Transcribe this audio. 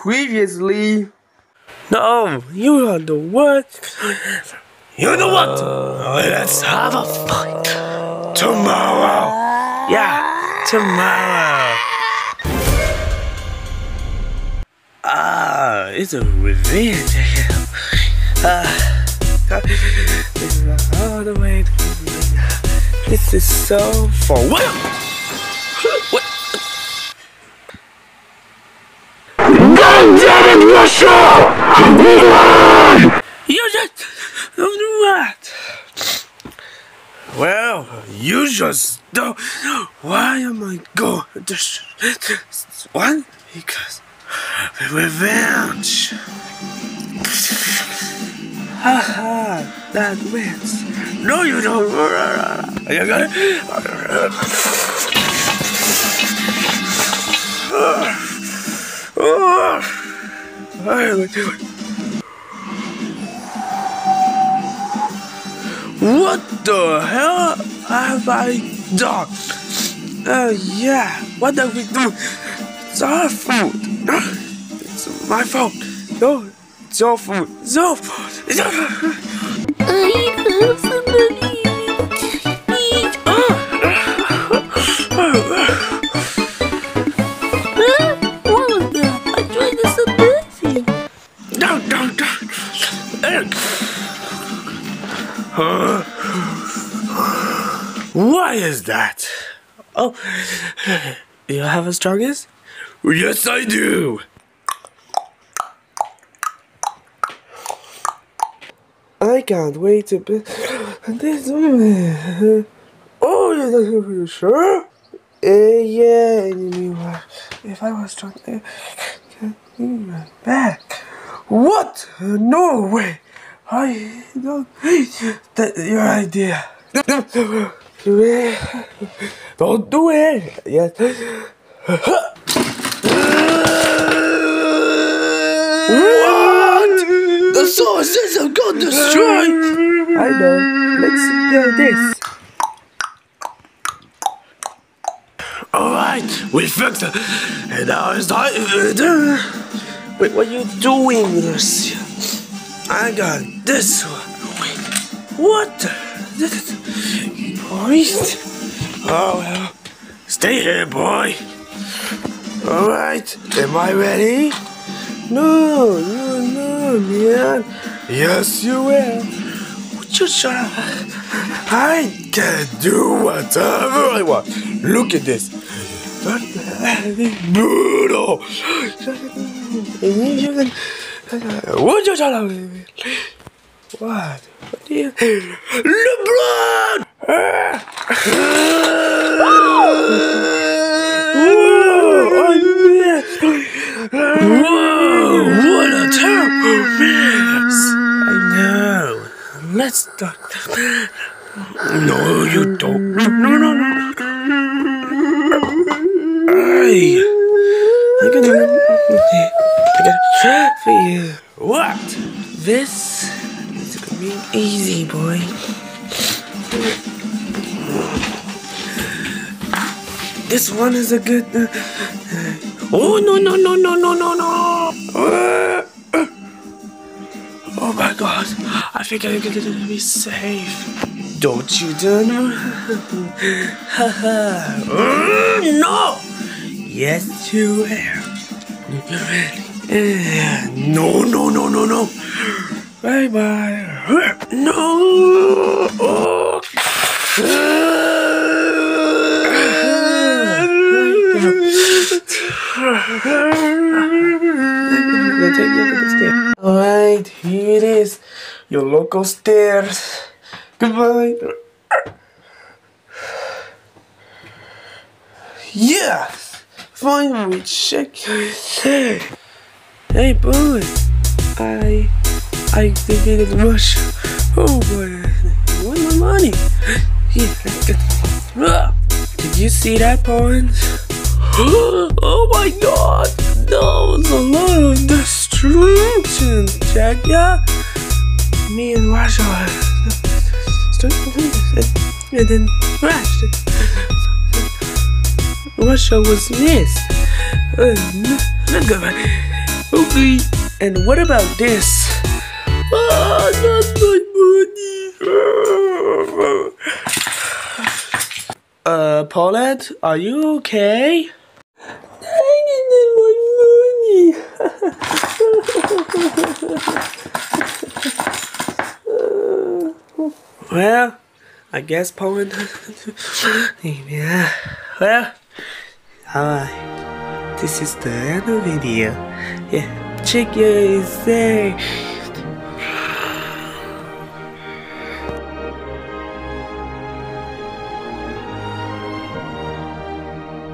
previously. No, you are the what? You know what? Let's have a fight tomorrow. Yeah, tomorrow. Ah, it's a revenge. Ah, this is all the way. To, this is so fun. What? What? God damn it, Russia! You just don't do what? Well, you just don't. Why am I going to? Sh- what? Because revenge. Haha, ha, that wins. No, you don't. You got it. Oh, What the hell have I done? Uh, yeah, what have we done? It's our food. It's my fault. No, it's your food. It's your fault. It's your fault. I love somebody. Huh? What was Why is that? Oh, you have a strongest? Yes, I do. I can't wait to be this. Oh, you sure? Uh, yeah, anyway, if I was strong, uh, back. What? No way. I don't that your idea. Don't do it. Yes. What? The sources have got destroyed. I know. Let's do this. Alright, we fixed it. And now it's time. Wait, what are you doing, Lucia? I got this one. What? the- Poist? Oh well. Stay here, boy. Alright, am I ready? No, no, no, man. Yes, you will. Would you shut up? I can do whatever I want. Look at this. Brutal. Would you shut up? What? What you? LeBron! Whoa! What a terrible miss! I know. Let's start. No, you don't. No, no, no! I got a, I got a trap for you. What? This is gonna be easy, boy. This one is a good. Uh, oh no no no no no no no! Oh my god! I think I'm gonna be safe. Don't you dare! Uh, no! Yes, you will. No, no, no, no, no. Bye bye. No. Alright, here it is. Your local stairs. Goodbye. Yes! Finally, check. Hey, boy. I, I defeated Russia. Oh boy, I want my money. Yeah, let's get. Did you see that point? Oh my God! That was a lot of destruction, Jack. Yeah, me and Russia and then crashed. Russia was missed. Look at me. Okay, and what about this? Ah, not my money. Uh, Paulette, are you okay? Dang it, my money. well, I guess Poland. yeah. Well, alright. This is the end of video. Yeah, check your say.